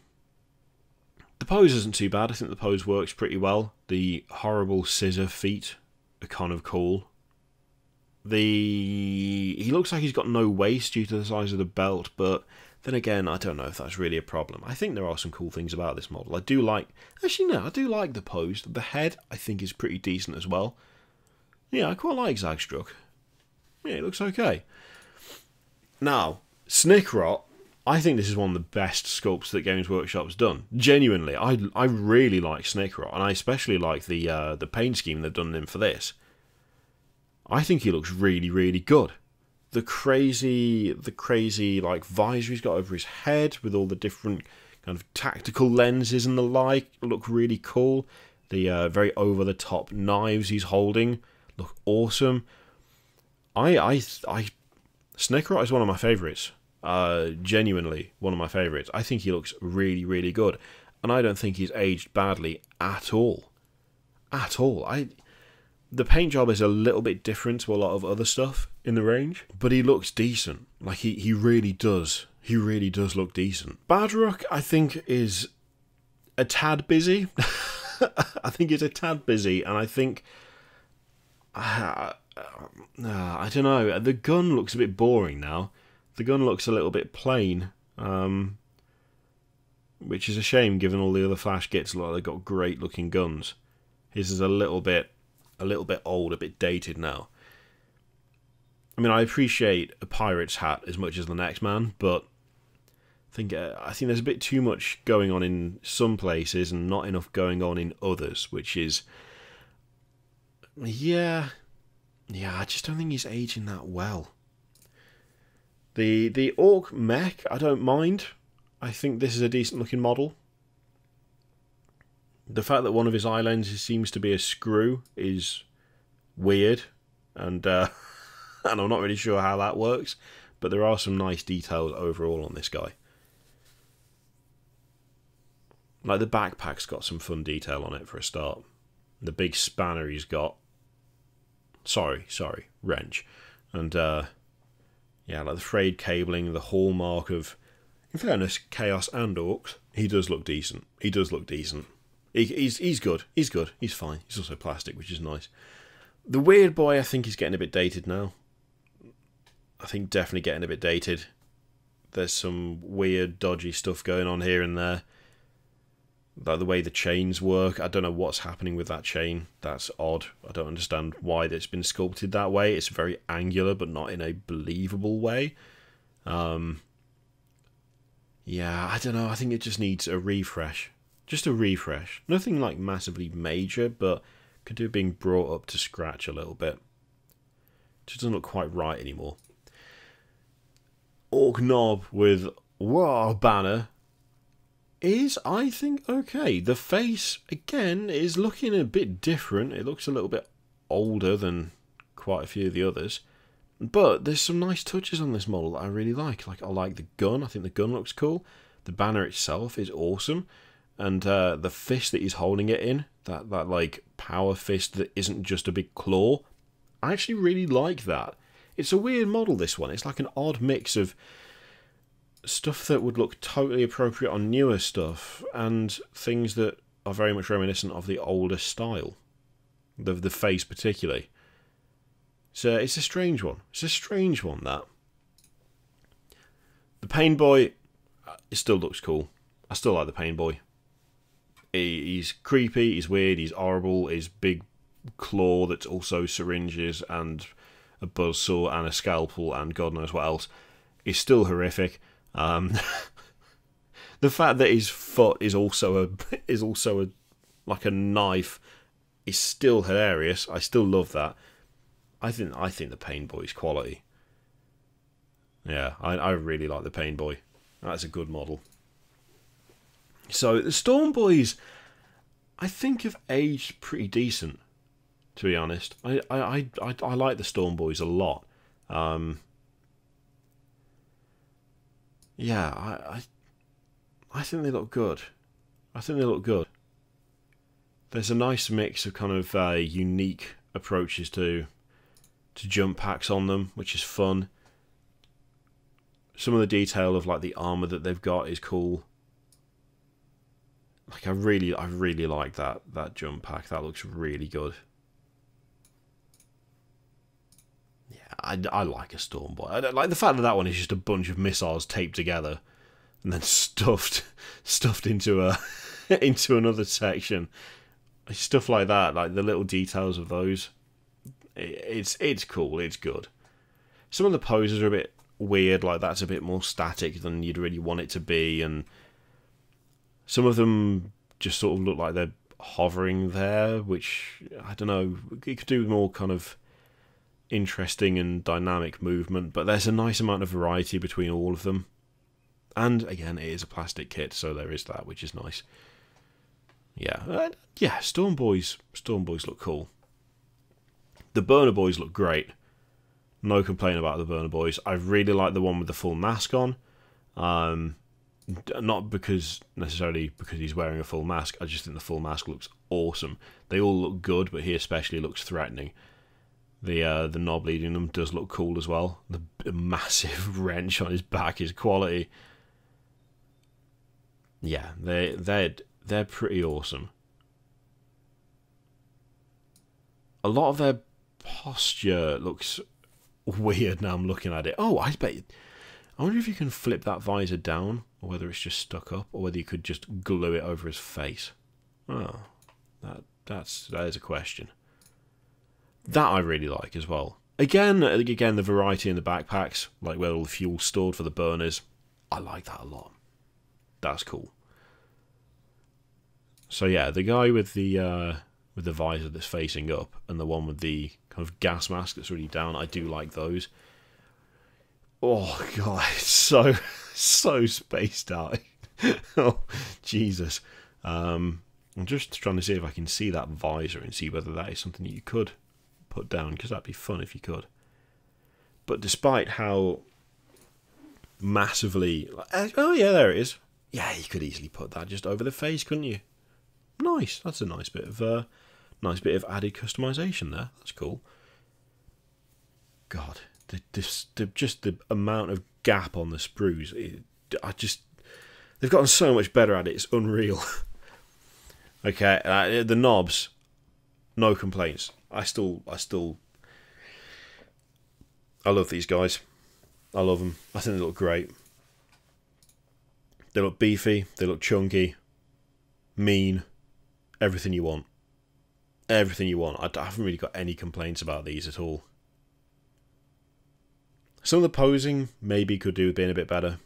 The pose isn't too bad. I think the pose works pretty well. The horrible scissor feet are kind of cool. The he looks like he's got no waist due to the size of the belt, but then again, I don't know if that's really a problem. I think there are some cool things about this model. I do like actually no, I do like the pose. The head I think is pretty decent as well. Yeah, I quite like Zagstruk. Yeah, it looks okay. Now, Snikrot I think this is one of the best sculpts that Games Workshop's done. Genuinely, I I really like Snikrot, and I especially like the uh, the paint scheme they've done in for this. I think he looks really really good. The crazy the crazy like visor he's got over his head with all the different kind of tactical lenses and the like look really cool. The uh, very over the top knives he's holding look awesome. I I I Snikrot is one of my favorites uh, genuinely one of my favourites. I think he looks really, really good, and I don't think he's aged badly at all, at all. I the paint job is a little bit different to a lot of other stuff in the range, but he looks decent. Like he he really does. He really does look decent. Badrukk, I think, is a tad busy. I think he's a tad busy, and I think. Uh, uh, I don't know. The gun looks a bit boring now the gun looks a little bit plain, um, which is a shame given all the other Flash look like they've got great looking guns. His is a little bit, a little bit old, a bit dated now. I mean, I appreciate a pirate's hat as much as the next man, but I think uh, I think there's a bit too much going on in some places and not enough going on in others, which is, yeah, yeah. I just don't think he's aging that well. The the Ork Mek, I don't mind. I think this is a decent looking model. The fact that one of his eye lenses seems to be a screw is weird, and uh, and I'm not really sure how that works. But there are some nice details overall on this guy. Like the backpack's got some fun detail on it for a start. the big spanner he's got. Sorry, sorry, wrench, and uh, yeah, like the frayed cabling, the hallmark of, in fairness, chaos and orks. He does look decent. He does look decent. He, he's he's good. He's good. He's fine. He's also plastic, which is nice. The Weirdboy, I think, is getting a bit dated now. I think definitely getting a bit dated. There's some weird, dodgy stuff going on here and there. Like the way the chains work, I don't know what's happening with that chain. That's odd. I don't understand why it's been sculpted that way. It's very angular, but not in a believable way. Um, yeah, I don't know. I think it just needs a refresh. Just a refresh. Nothing like massively major, but could do being brought up to scratch a little bit. Just doesn't look quite right anymore. Ork Nob with War Banner is, I think, okay. The face, again, is looking a bit different. It looks a little bit older than quite a few of the others. But there's some nice touches on this model that I really like. Like I like the gun. I think the gun looks cool. The banner itself is awesome. And uh, the fist that he's holding it in, that, that like power fist that isn't just a big claw, I actually really like that. It's a weird model, this one. It's like an odd mix of stuff that would look totally appropriate on newer stuff and things that are very much reminiscent of the older style. The, the face, particularly. So it's a strange one. It's a strange one, that. The Painboy, uh, it still looks cool. I still like the Painboy. He's creepy, he's weird, he's horrible, his big claw that's also syringes and a buzzsaw and a scalpel and God knows what else is still horrific. Um, the fact that his foot is also a is also a like a knife is still hilarious. I still love that. I think I think the Painboy's quality. Yeah, I I really like the Painboy. That's a good model. So the Stormboyz, I think have aged pretty decent. To be honest, I I I, I like the Stormboyz a lot. Um, yeah, I, I I think they look good. I think they look good. There's a nice mix of kind of uh, unique approaches to to jump packs on them, which is fun. Some of the detail of like the armor that they've got is cool. Like I really, I really like that that jump pack. That looks really good. I, I like a Stormboy. I like the fact that that one is just a bunch of missiles taped together and then stuffed stuffed into a into another section. Stuff like that, like the little details of those. it's it's cool. It's good. Some of the poses are a bit weird. Like that's a bit more static than you'd really want it to be, and some of them just sort of look like they're hovering there, which I don't know. It could do more kind of interesting and dynamic movement, but there's a nice amount of variety between all of them. And again, it is a plastic kit, so there is that, which is nice. Yeah, uh, yeah. Stormboyz, Storm Boys look cool. The Burna Boyz look great. No complaint about the Burna Boyz. I really like the one with the full mask on. Um, not because necessarily because he's wearing a full mask. I just think the full mask looks awesome. They all look good, but he especially looks threatening. The uh, the Nob leading them does look cool as well. The massive wrench on his back is quality. Yeah, they they're they're pretty awesome. A lot of their posture looks weird now I'm looking at it. Oh, I bet. I wonder if you can flip that visor down, or whether it's just stuck up, or whether you could just glue it over his face. Oh, that that's that is a question. That I really like as well. Again, again, the variety in the backpacks, like where all the fuel's stored for the burners, I like that a lot. That's cool. So yeah, the guy with the uh, with the visor that's facing up, and the one with the kind of gas mask that's really down, I do like those. Oh god, it's so so spaced out. oh Jesus. Um, I'm just trying to see if I can see that visor and see whether that is something that you could put down because that'd be fun if you could. But despite how massively, oh yeah, there it is. Yeah, you could easily put that just over the face, couldn't you? Nice. That's a nice bit of uh, Nice bit of added customization there. That's cool. God, the, the, the just the amount of gap on the sprues. It, I just they've gotten so much better at it. It's unreal. okay, uh, the Nobz, no complaints. I still, I still, I love these guys. I love them. I think they look great. They look beefy. They look chunky. Mean. Everything you want. Everything you want. I haven't really got any complaints about these at all. Some of the posing maybe could do with being a bit better.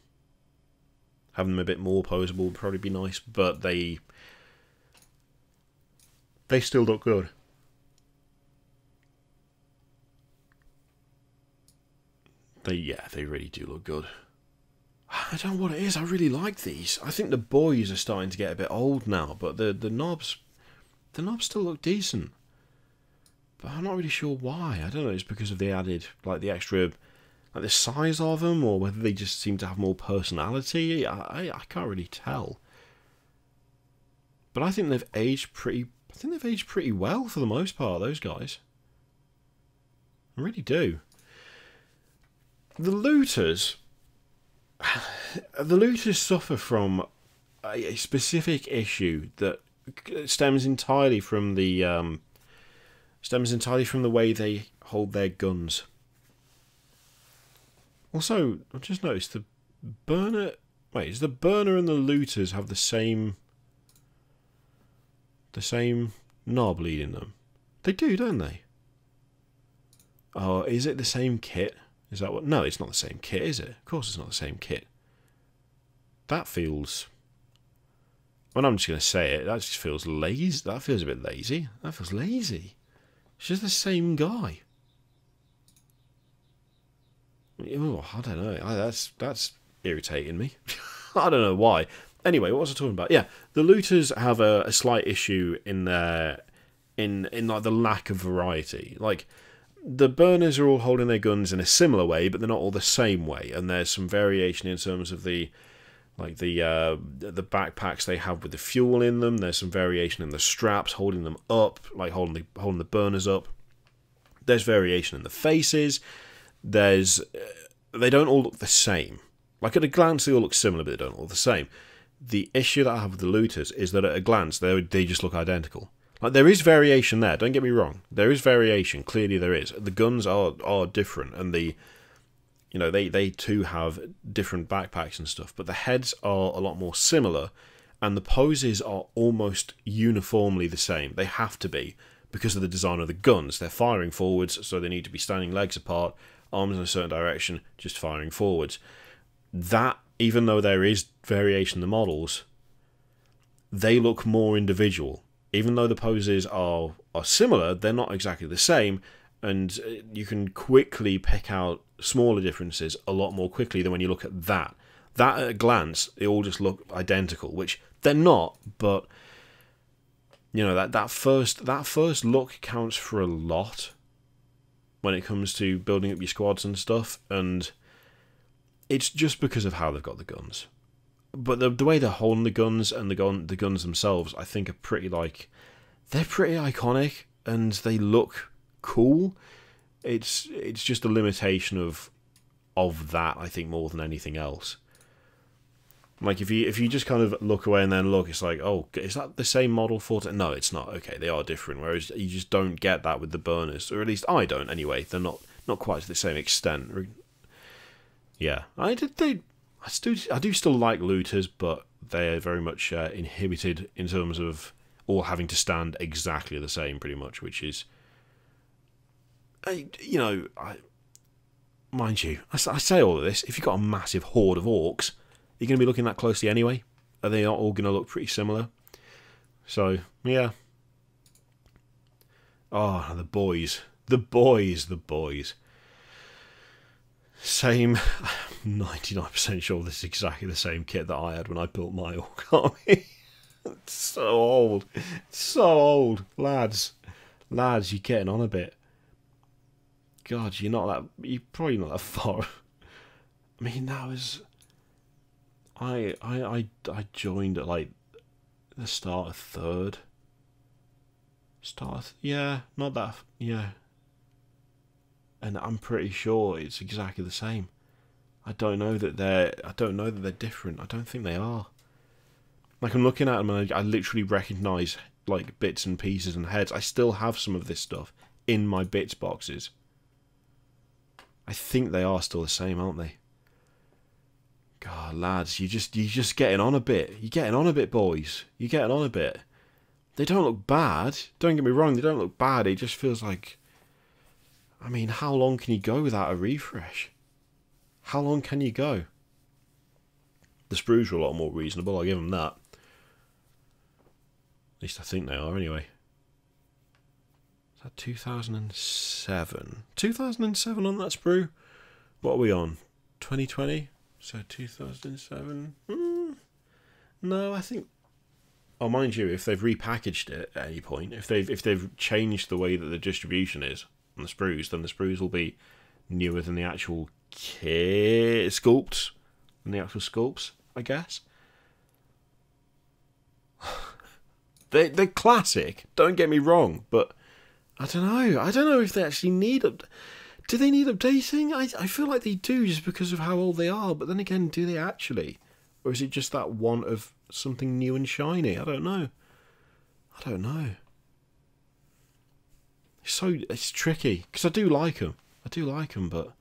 Having them a bit more posable would probably be nice, but they they still look good. They yeah, they really do look good. I don't know what it is. I really like these. I think the boys are starting to get a bit old now, but the the Nobz, the Nobz still look decent. But I'm not really sure why. I don't know. It's because of the added, like the extra, like the size of them, or whether they just seem to have more personality. I I, I can't really tell. But I think they've aged pretty. I think they've aged pretty well for the most part. Those guys. I really do. The Lootas the Lootas suffer from a, specific issue that stems entirely from the um, stems entirely from the way they hold their guns. Also, I just noticed the burner. Wait, is the burner and the Lootas have the same the same Nob leading them? They do, don't they? Oh, is it the same kit? Is that what? No, it's not the same kit, is it? Of course, it's not the same kit. That feels. Well, I'm just going to say it. That just feels lazy. That feels a bit lazy. That feels lazy. It's just the same guy. Oh, I don't know. That's that's irritating me. I don't know why. Anyway, what was I talking about? Yeah, the Lootas have a, a slight issue in their in in like the lack of variety. Like the burners are all holding their guns in a similar way, but they're not all the same way, and there's some variation in terms of the like the uh, the backpacks they have with the fuel in them. There's some variation in the straps holding them up, like holding the holding the burners up. There's variation in the faces. There's uh, they don't all look the same. Like at a glance, they all look similar, but they don't all look the same. The issue that I have with the Lootas is that at a glance, they they just look identical. Like there is variation there. Don't get me wrong. There is variation. Clearly, there is. The guns are are different, and the you know they they too have different backpacks and stuff. But the heads are a lot more similar, and the poses are almost uniformly the same. They have to be because of the design of the guns. They're firing forwards, so they need to be standing legs apart, arms in a certain direction, just firing forwards. That even though there is variation in the models, they look more individual even though the poses are are similar, they're not exactly the same, and uh, you can quickly pick out smaller differences a lot more quickly than when you look at that. That at a glance, they all just look identical, which they're not, but you know that that first that first look counts for a lot when it comes to building up your squads and stuff, and it's just because of how they've got the guns but the the way they're holding the guns and the gun the guns themselves, I think, are pretty like they're pretty iconic and they look cool. It's it's just a limitation of of that, I think, more than anything else. Like if you if you just kind of look away and then look, it's like, oh, is that the same model for? No, it's not. Okay, they are different. Whereas you just don't get that with the burners, or at least I don't. Anyway, they're not not quite to the same extent. Yeah, I did. They I do, I do still like Lootas, but they are very much uh, inhibited in terms of all having to stand exactly the same, pretty much, which is, I, you know, I, mind you, I, I say all of this. If you've got a massive horde of orks, you're going to be looking that closely anyway. Are they not all going to look pretty similar? So yeah. Oh, the boys, the boys, the boys. Same. 99% sure this is exactly the same kit that I had when I built my ork army. it's so old. It's so old. Lads. Lads, you're getting on a bit. God, you're not that. You're probably not that far. I mean, that was. I I I I joined at like the start of third. Start, yeah, not that, yeah. And I'm pretty sure it's exactly the same. I don't know that they're, I don't know that they're different. I don't think they are. Like I'm looking at them and I, I literally recognise like bits and pieces and heads. I still have some of this stuff in my bits boxes. I think they are still the same, aren't they? God, lads, you just you just getting on a bit. You're getting on a bit, boys. You're getting on a bit. They don't look bad. Don't get me wrong, they don't look bad. It just feels like I mean, how long can you go without a refresh? How long can you go? The sprues are a lot more reasonable, I'll give them that. At least I think they are, anyway. Is that 2007? 2007 on that sprue? What are we on? 2020? So 2007? Mm, no, I think. Oh, mind you, if they've repackaged it at any point, if they've if they've changed the way that the distribution is on the sprues, then the sprues will be newer than the actual kit sculpts, than the actual sculpts, I guess. they they're classic. Don't get me wrong, but I don't know. I don't know if they actually need up. Do they need updating? I I feel like they do just because of how old they are. But then again, do they actually, or is it just that want of something new and shiny? I don't know. I don't know. So it's tricky because I do like them. I do like them, but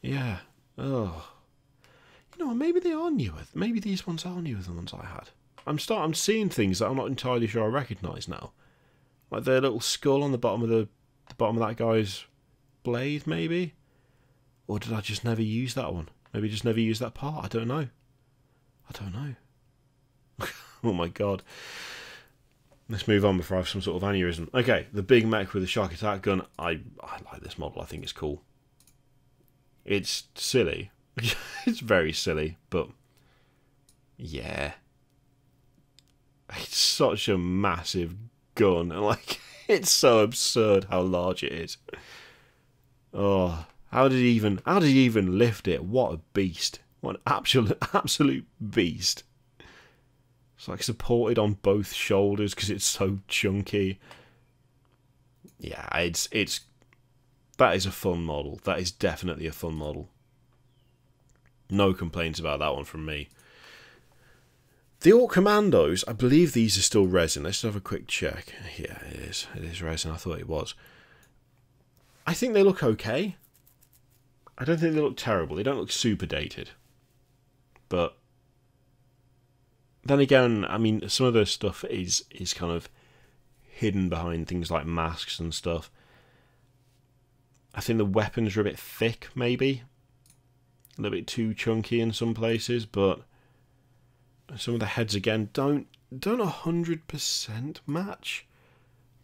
yeah. Oh, you know, maybe they are newer. Maybe these ones are newer than the ones I had. I'm start. I'm seeing things that I'm not entirely sure I recognise now, like the little skull on the bottom of the, the bottom of that guy's blade, maybe. Or did I just never use that one? Maybe just never use that part. I don't know. I don't know. oh my god. Let's move on before I have some sort of aneurysm. Okay, the big Mek with the shokk attack gun. I I like this model. I think it's cool. It's silly. it's very silly, but yeah, it's such a massive gun, like it's so absurd how large it is. Oh, how did he even? How did he even lift it? What a beast! What an absolute absolute beast! It's like supported on both shoulders because it's so chunky. Yeah, it's it's that is a fun model. That is definitely a fun model. No complaints about that one from me. The Ork Kommandos, I believe these are still resin. Let's have a quick check. Yeah, it is. It is resin. I thought it was. I think they look okay. I don't think they look terrible. They don't look super dated. But then again, I mean, some of the stuff is is kind of hidden behind things like masks and stuff. I think the weapons are a bit thick, maybe a little bit too chunky in some places, but some of the heads again don't don't a hundred percent match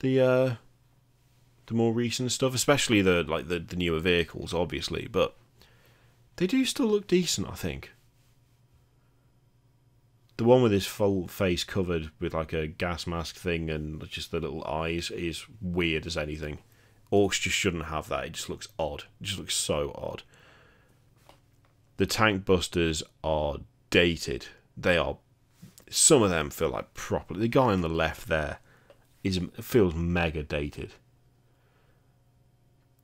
the uh, the more recent stuff, especially the like the, the newer vehicles, obviously, but they do still look decent, I think the one with his full face covered with like a gas mask thing and just the little eyes is weird as anything. Orks just shouldn't have that. It just looks odd. It just looks so odd. The Tankbustas are dated. They are. Some of them feel like properly. The guy on the left there is feels mega dated.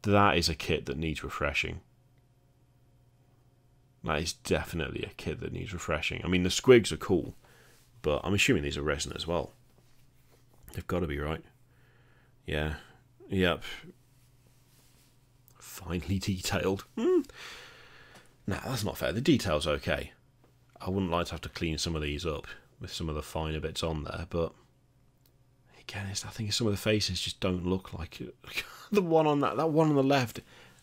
That is a kit that needs refreshing. That is definitely a kit that needs refreshing. I mean, the squigs are cool, but I'm assuming these are resin as well. They've got to be right. Yeah. Yep. Finely detailed. Mm. Nah, that's not fair. The detail's okay. I wouldn't like to have to clean some of these up with some of the finer bits on there, but again, I think some of the faces just don't look like it. the one on that that one on the left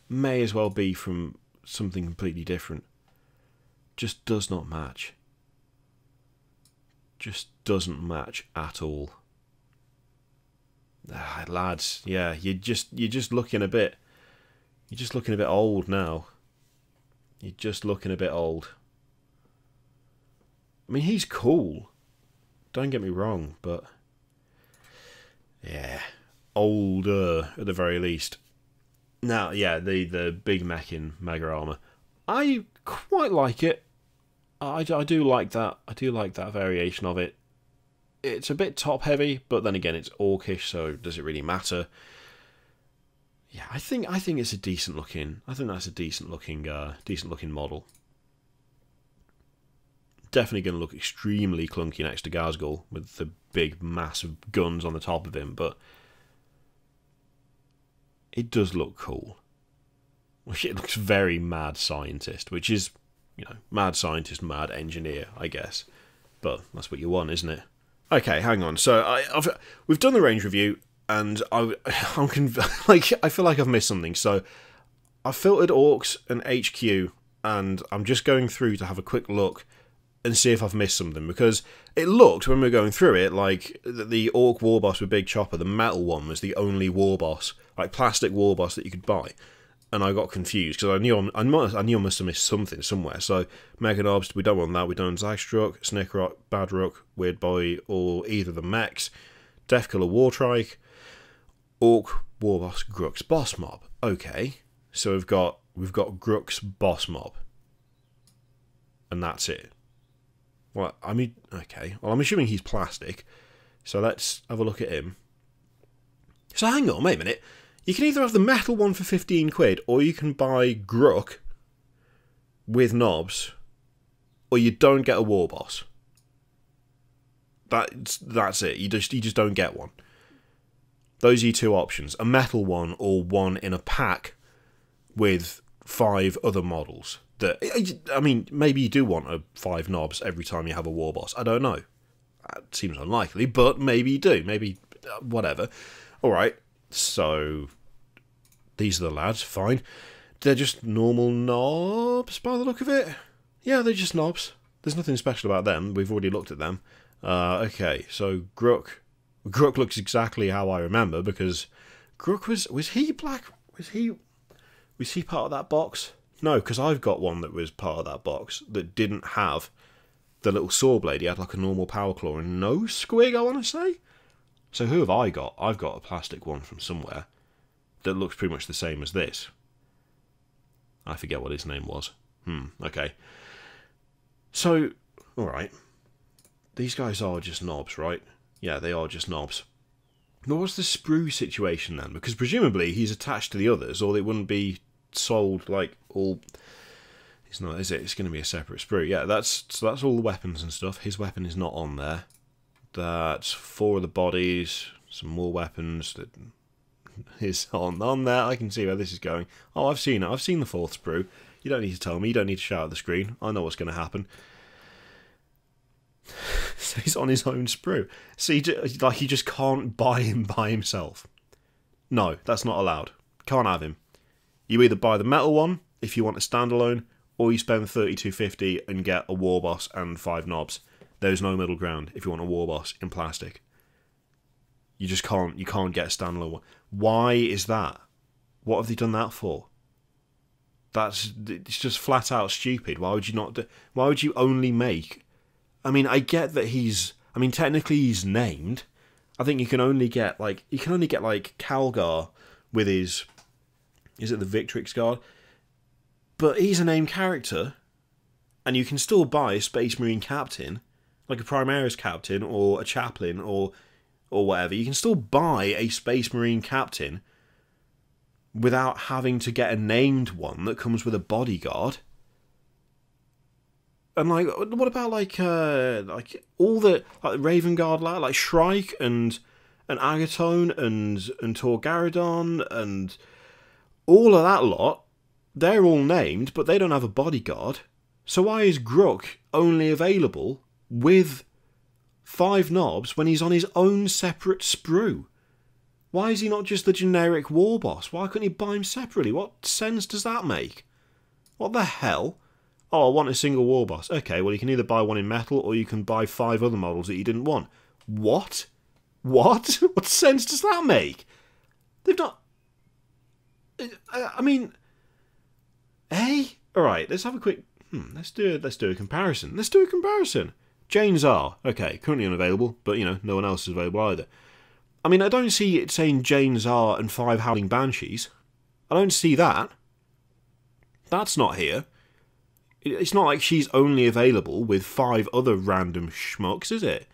may as well be from something completely different just does not match. Just doesn't match at all. Ah, lads, yeah, you're just you're just looking a bit you're just looking a bit old now. You're just looking a bit old. I mean he's cool. Don't get me wrong, but yeah. Older at the very least. Now, yeah, the the big Mek in Mega Armor. I quite like it. I, I do like that. I do like that variation of it. it's a bit top heavy, but then again, it's orkish, so does it really matter? Yeah, I think I think it's a decent looking. I think that's a decent looking, uh, decent looking model. Definitely going to look extremely clunky next to Ghazghkull with the big, massive guns on the top of him, but it does look cool. It looks very mad scientist, which is, you know, mad scientist, mad engineer, I guess. But that's what you want, isn't it? Okay, hang on. So I, have we've done the range review, and I, I'm conv- like I feel like I've missed something. So I filtered orks and HQ, and I'm just going through to have a quick look and see if I've missed something because it looked when we were going through it like the ork war boss with Big Chopper, the metal one, was the only war boss, like plastic war boss that you could buy and I got confused because I knew I'm, I, must, I knew I must have missed something somewhere. So Meganobz, we don't want that. We don't want Zagstruk, Snikrot, Badrukk, Weird Boy, or either the Meks. Deffkilla Wartrike, Ork Warboss Grux Boss Mob. Okay, so we've got we've got Grux Boss Mob, and that's it. Well, I mean, okay. Well, I'm assuming he's plastic, so let's have a look at him. So hang on, wait a minute. You can either have the metal one for 15 quid, or you can buy Grukk with Nobz, or you don't get a war boss. That's that's it. You just you just don't get one. Those are your two options: a metal one or one in a pack with five other models. That I mean, maybe you do want a five Nobz every time you have a war boss. I don't know. That seems unlikely, but maybe you do. Maybe uh, whatever. All right. So these are the lads, fine. They're just normal Nobz by the look of it. Yeah, they're just Nobz. There's nothing special about them. We've already looked at them. Uh, okay, so Grukk. Grukk looks exactly how I remember because Grukk was was he black? Was he was he part of that box? No, because I've got one that was part of that box that didn't have the little saw blade. He had like a normal power claw and no squig. I want to say. So who have I got? I've got a plastic one from somewhere that looks pretty much the same as this. I forget what his name was. Hmm, okay. So, alright. These guys are just Nobz, right? Yeah, they are just Nobz. But what's the sprue situation then? Because presumably he's attached to the others, or they wouldn't be sold like all. It's not, is it? It's going to be a separate sprue. Yeah, that's so that's all the weapons and stuff. His weapon is not on there. That's four of the bodies, some more weapons that is on on there. I can see where this is going. Oh, I've seen it. I've seen the fourth sprue. You don't need to tell me. You don't need to shout at the screen. I know what's going to happen. so he's on his own sprue. See, like he just can't buy him by himself. No, that's not allowed. Can't have him. You either buy the metal one if you want a standalone, or you spend thirty two fifty and get a war boss and five Nobz. There's no middle ground if you want a war boss in plastic. You just can't. You can't get a standalone one. Why is that? What have they done that for? That's it's just flat out stupid. Why would you not? Why would you only make? I mean, I get that he's. I mean, technically he's named. I think you can only get like you can only get like Calgar with his. Is it the Victrix Guard? But he's a named character, and you can still buy a Space Marine captain, like a Primaris captain or a chaplain or or whatever, you can still buy a Space Marine captain without having to get a named one that comes with a bodyguard. And like, what about like, uh, like all the like Raven Guard, like, like Shrike and and Agatone and and Torgaradon and all of that lot? They're all named, but they don't have a bodyguard. So why is Grukk only available with five Nobz when he's on his own separate sprue? Why is he not just the generic war boss? Why couldn't he buy him separately? What sense does that make? What the hell? Oh, I want a single war boss. Okay, well, you can either buy one in metal or you can buy five other models that you didn't want. What? What? what sense does that make? They've not. I mean, hey, all right. Let's have a quick. Hmm, let's do. Let's do a comparison. Let's do a comparison. Jain Zar, okay, currently unavailable, but you know, no one else is available either. I mean, I don't see it saying Jain Zar and five Howling Banshees. I don't see that. That's not here. It's not like she's only available with five other random schmucks, is it?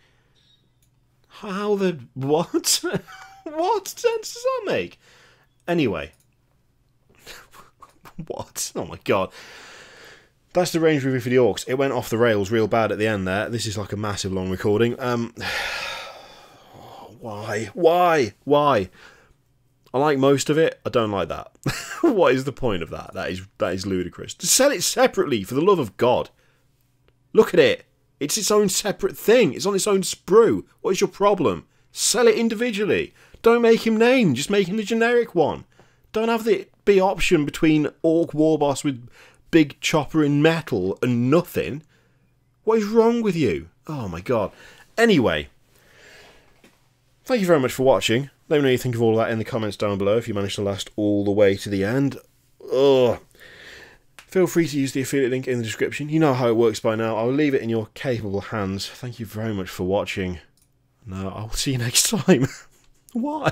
How the what? what sense does that make? Anyway, what? Oh my god. That's the range review for the Orks. It went off the rails real bad at the end there. This is like a massive long recording. Um, why? Why? Why? I like most of it. I don't like that. what is the point of that? That is that is ludicrous. To sell it separately, for the love of God. Look at it. It's its own separate thing. It's on its own sprue. What is your problem? Sell it individually. Don't make him name. Just make him the generic one. Don't have the be option between Ork Warboss with big chopper in metal and nothing. What is wrong with you? Oh my god. Anyway, thank you very much for watching. Let me know what you think of all that in the comments down below if you managed to last all the way to the end. Ugh. Feel free to use the affiliate link in the description. You know how it works by now. I'll leave it in your capable hands. Thank you very much for watching. Now, I'll see you next time. Why?